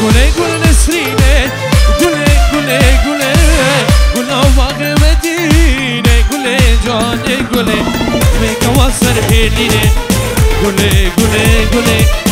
Gule gule nesrine Gule gule gule Gulavag medine Gule cane gule Mekava sar heline Gule gule gule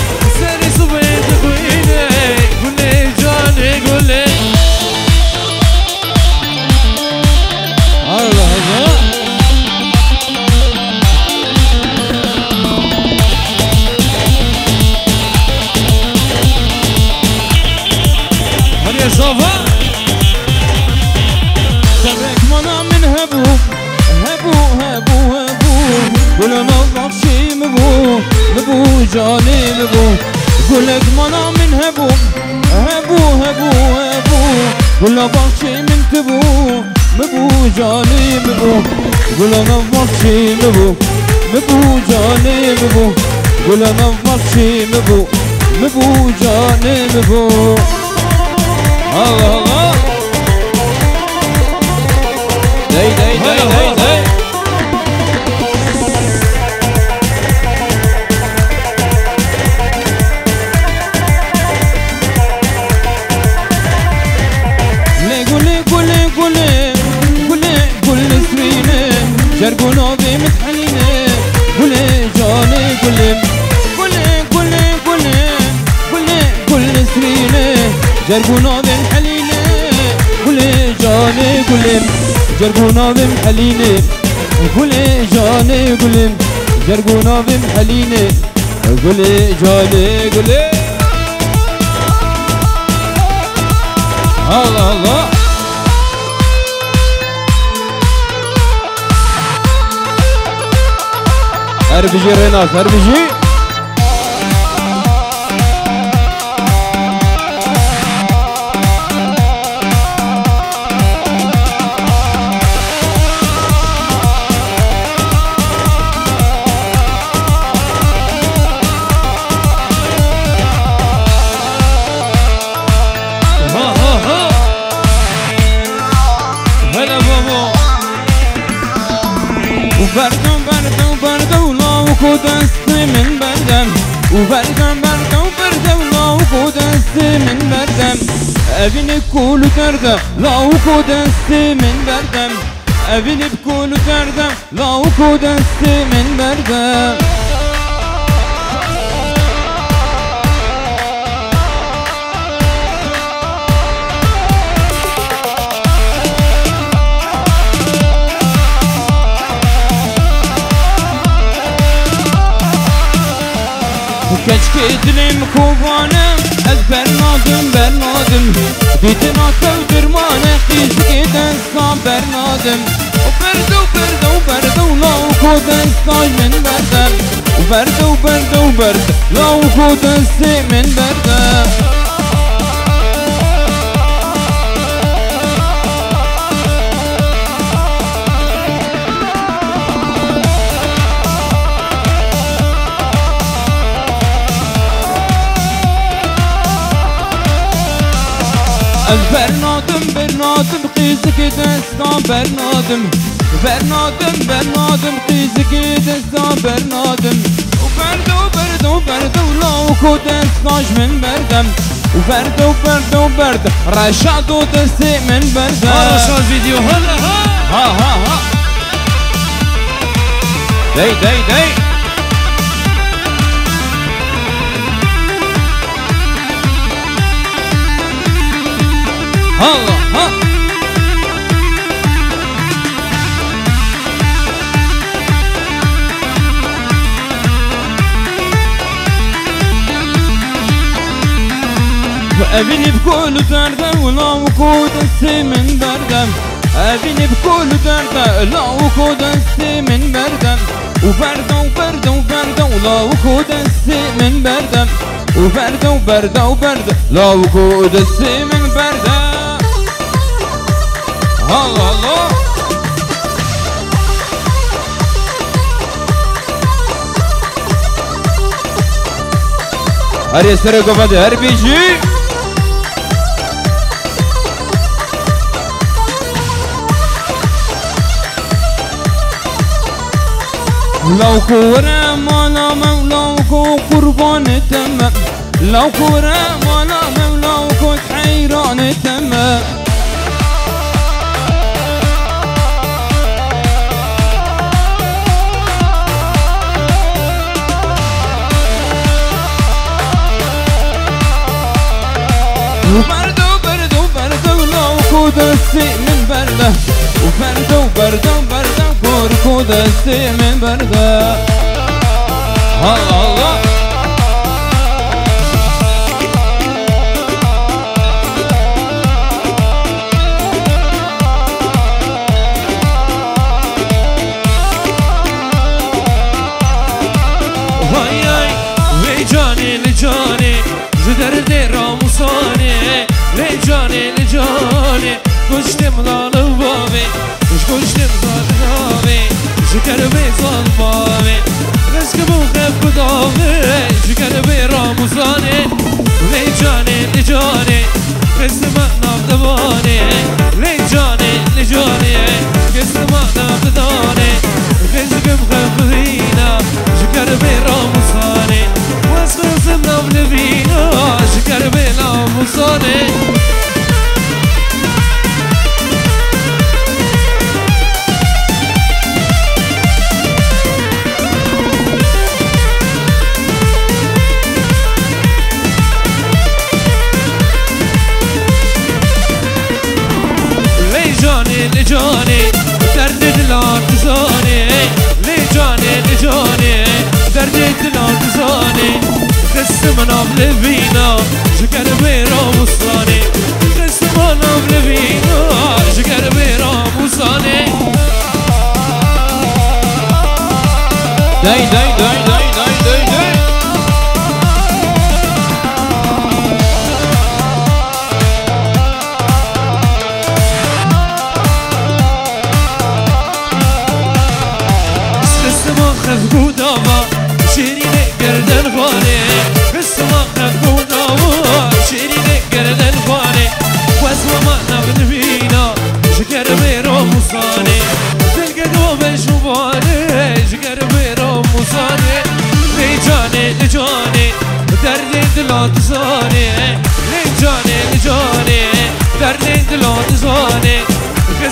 قول بخشي من تبو مبو جانب بو قول بخشي مبو مبو جانب بو قول بخشي مبو مبو جانب بو الله الله داي داي داي داي جرقونا بمحليني قولي جاني قولي جرقونا بمحليني قولي جاني قولي جرقونا بمحليني قولي جاني قولي الله الله اربجي ريناس اربجي بردم لا وكو دستي من بردم وبردم بردم بردم لا وكو دستي من بردم evini kulu derdem La uku desti min berdem Evini kulu derdem La uku desti min berdem Keşke dilim kovanım Ez bernadım bernadım Ditin akıl dırmane Dizik densta bernadım O berdo berdo berdo La uko densta min berdem O berdo berdo berdo La uko densta min berdem Ez bernadım bernadım Kızık destan bernadım Bernadım bernadım Kızık destan bernadım Berdo berdo berdo La uku destaj min berdem Berdo berdo berdo Raşado desti min berdem هذا الفيديو هلا ها Ha ha ha Dey dey Allah ha Evini بكل دردة ولا وقود من بردم Evini بكل دردة لا وقود من بردم وبردة وبردة وبردة ولا وقود من بردم وبردة وبردة وبردة لا وقود من بردم الله الله هر گفت هر بیجی لو كورا مالا مولا كو قربان تمام لو كورا مالا مولا كنت حيران تمام كودستي من برده. وبردو بردو بردو كور كودستي من برده. الله الله Kuş demir ona dói, dói.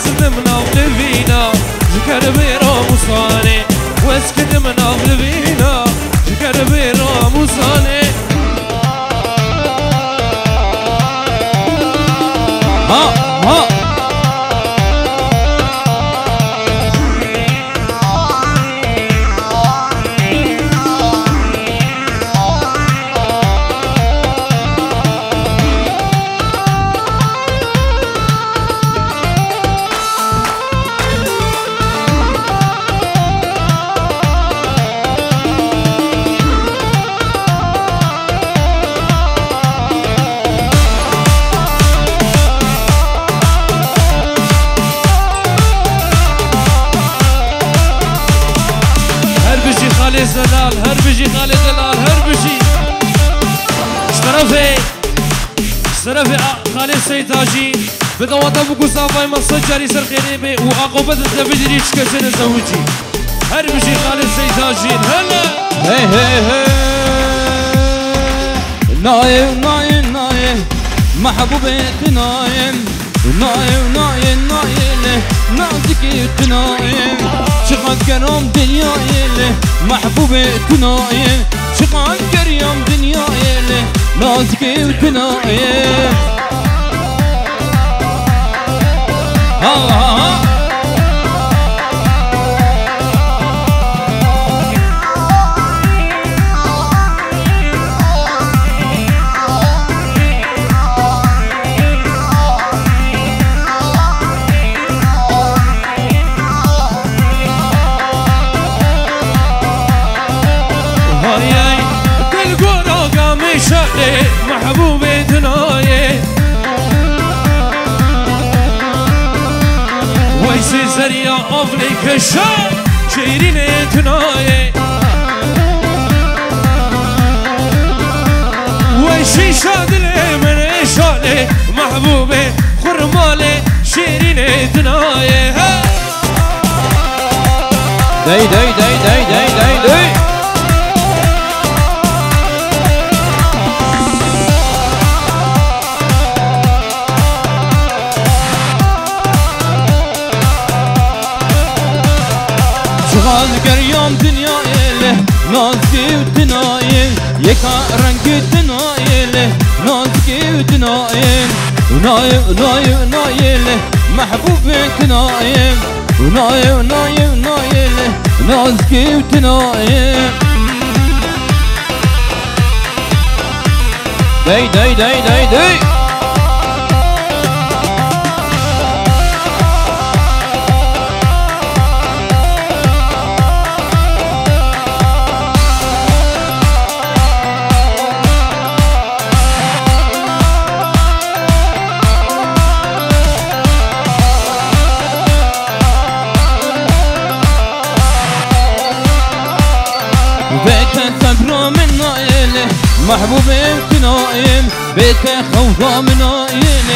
قسم من أول فينا شكر ميرو مصانه واسكت من أهل زلال هر بجي خالي زلال هر بجي اشترفي اشترفي خالي سيتاجي بدوات ابو قصافة مصر جاري سر خيري بي وعقوبة الدبجري شكسين الزوجي هر بجي خالي سيتاجي هلا. هي هي هي نايم نايم نايم محبوبتي نايم نايم نايم نايم نازك نايم شغال كرام دنياي محبوبتي نايم شغال كرام دنياي نازك نايم ها ها شقي محبوبي دناي ويسي زريا أفلي كشا شيرين دناي ويشي شادلي من شالي محبوبي خرمالي شيرين دناي داي داي داي داي شغال قريم دنيا له نازكي ودنايل يكا رنگ دنايل نازكي ودنايل ونايم ونايم ونايل محبوب تنايم ونايم ونايم ونايل نازكي ودنايل داي داي داي داي داي محبوبك نايم بيت خوفا منايم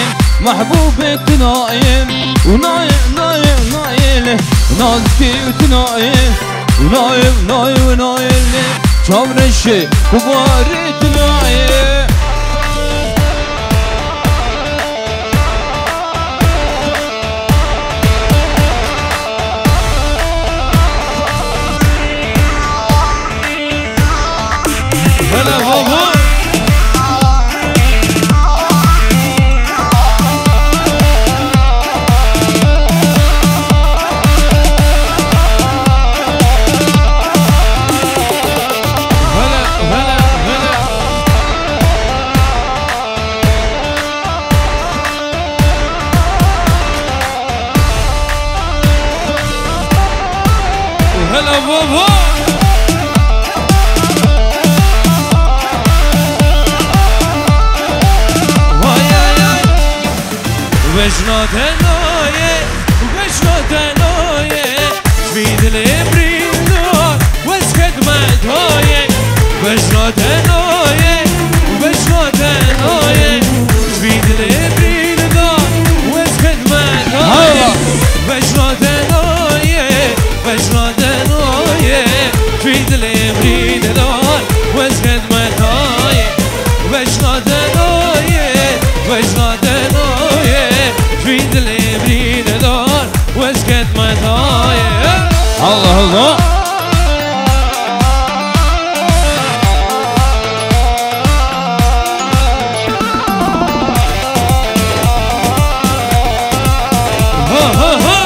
محبوبك نايم ونايم نايم نايم نازكي وتنايم ونايم نايم ونايم شامرشي كباري Allah. Ha ha ha.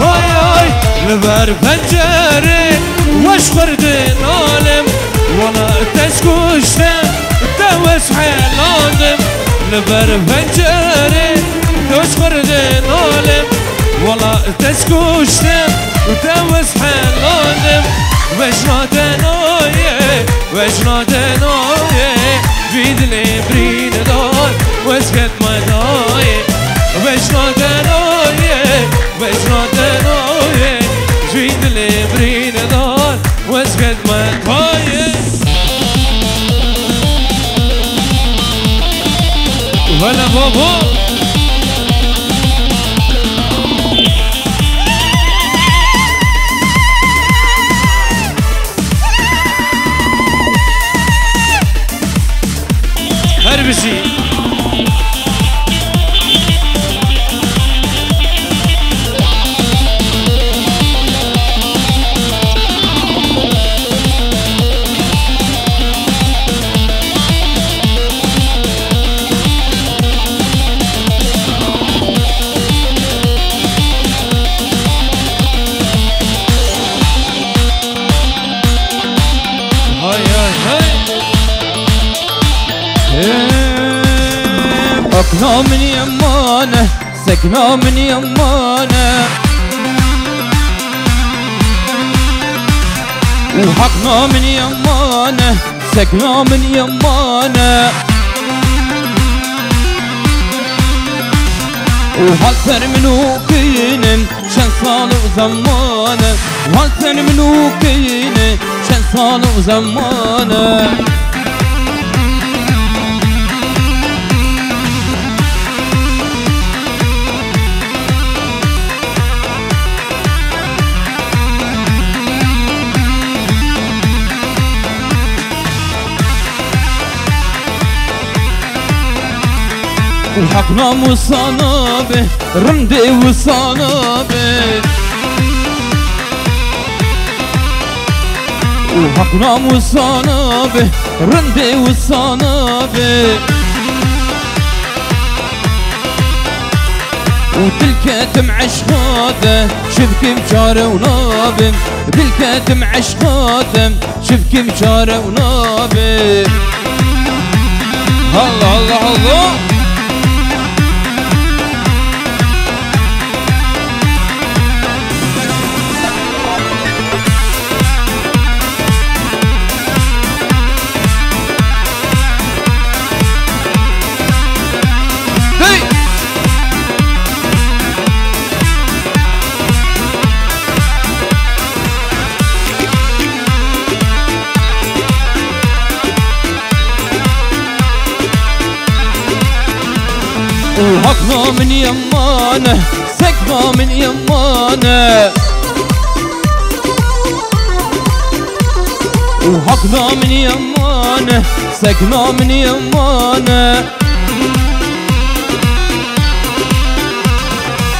Vay ay ver pencere Vaş verdi لبر پنجره دوش خردن عالم وأنا تسكشتم دوس حلالم وجنا دنايه وجنا دنايه بيد الابرين أكنا من يمانه سكنا من يمانه وحقنا من يمانه سكنا من يمانه وهالثر منوكين شن صال وزمانه وهالثر منوكين شن صال وزمانه وحقنا مصانبه رمدي وصانبه وحقنا مصانبه رمدي وصانبه وتلك عشقاته شفك مشارة ونابم. تلك عشقاته شفك مشارة ونابم. الله الله الله. يمانه سكنا من يمانه. وحقنا من يمانه سكنا من يمانه.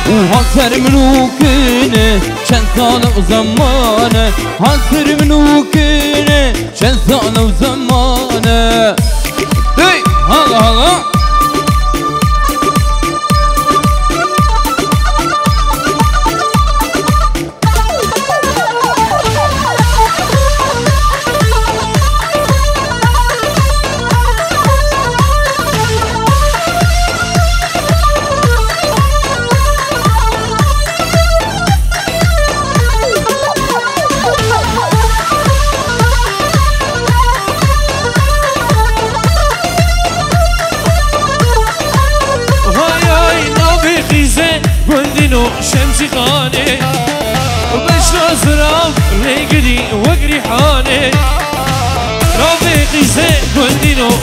وهاتر ملوكينه چند سال و زمانه. هاتر ملوكينه چند سال و زمانه. دی هلا هلا.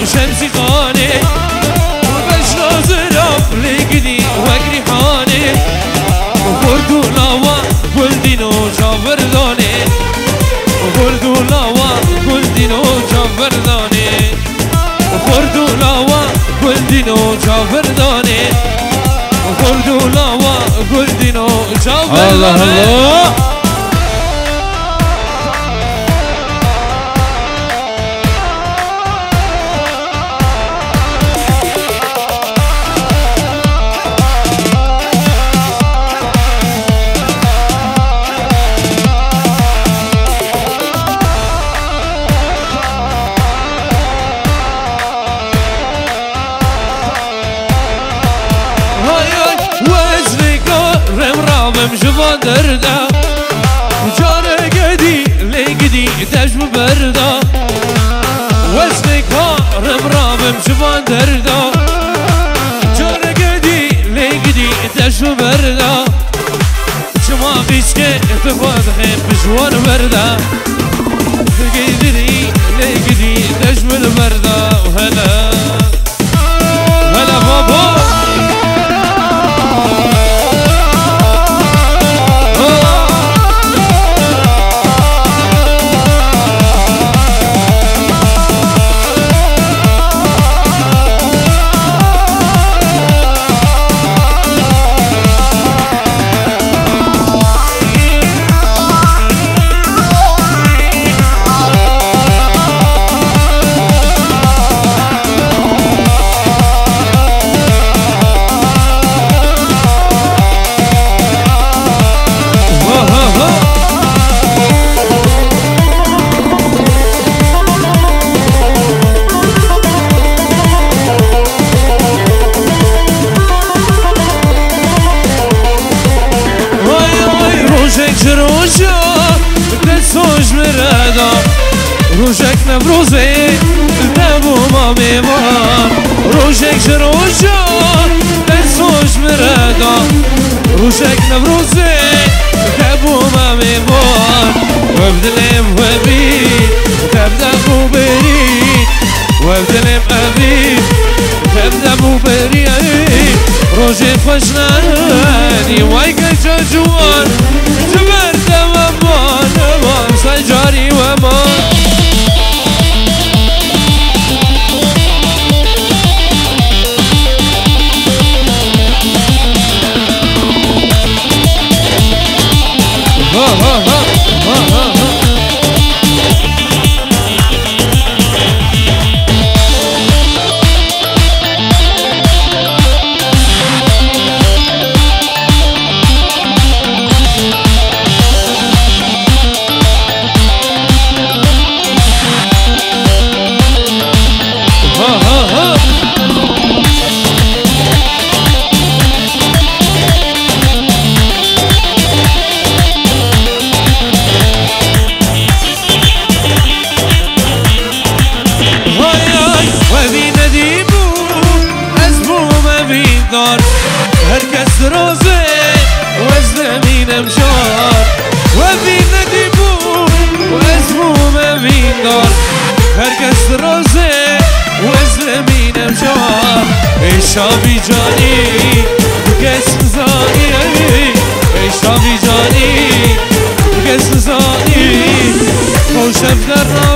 قلدينو شمسي خاني وبشرى زراب ليقدي وقري حاني وبردو لاوا قلدينو جابر داني وبردو لاوا قلدينو جابر داني وبردو لاوا قلدينو جابر داني خردو لاوا گلدینو جاوه الله الله. دردا جارة قدي لقدي دجم بردا وزني كارم رابم جوا دردا. جارة قدي لقدي دجم بردا شما بيشكي خيب بجوار بردا. قدري لقدي دجم البردا وهلا. روشك نبروزي دابو ما ميمان وابدلم وبيت تبدا بوبري وابدلم أبيت. تبدا بوبري روجي فشناني وايكا جوان. جبر دوامان وام سجاري ومان uh, uh. شابی جانی کس زانی ای شابی جانی کس زانی خوشم در راوی